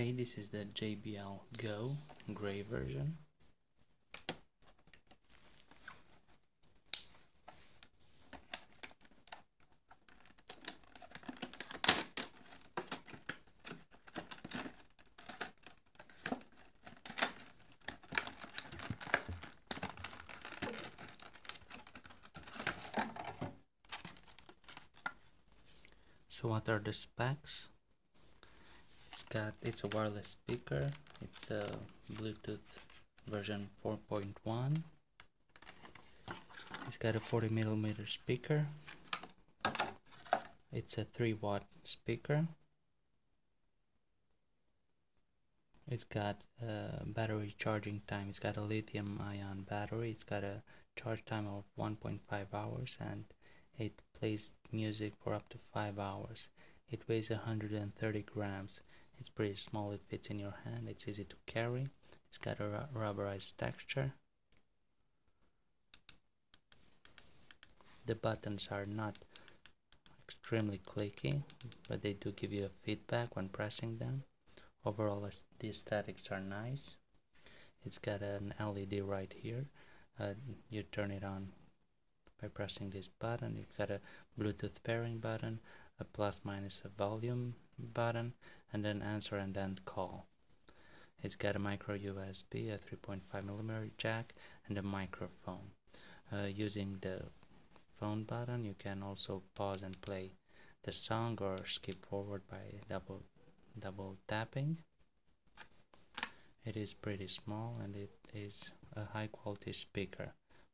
This is the JBL Go gray version. So what are the specs? It's got it's a wireless speaker. It's a Bluetooth version 4.1. It's got a 40 millimeter speaker. It's a 3 watt speaker. It's got a battery charging time. It's got a lithium ion battery. It's got a charge time of 1.5 hours and it plays music for up to 5 hours. It weighs 130 grams. It's pretty small, it fits in your hand, it's easy to carry. It's got a rubberized texture. The buttons are not extremely clicky, but they do give you a feedback when pressing them. Overall, the aesthetics are nice. It's got an LED right here. Uh, you turn it on by pressing this button you've got a Bluetooth pairing button a plus minus a volume button and then answer and then call. It's got a micro USB a 3.5 millimeter jack and a microphone. Uh, using the phone button you can also pause and play the song or skip forward by double double tapping. It is pretty small and it is a high quality speaker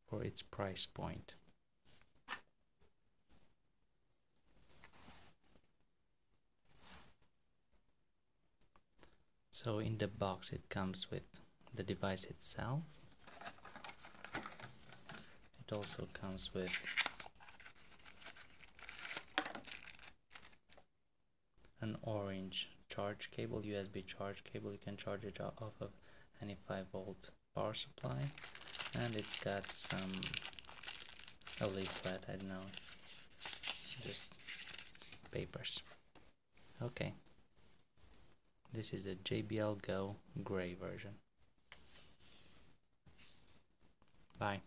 for its price point so in the box it comes with the device itself. It also comes with an orange charge cable USB charge cable. You can charge it off of any 5 volt power supply. And it's got some a leaflet I don't know just papers. Okay this is a JBL Go gray version. Bye.